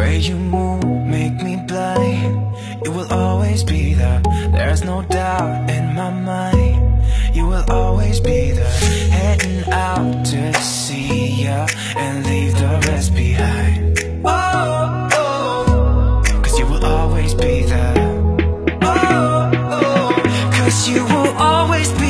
way you move make me blind You will always be there. There's no doubt in my mind. You will always be there. Heading out to see ya And leave the rest behind. Oh. oh. Cause you will always be there. Oh. oh. Cause you will always be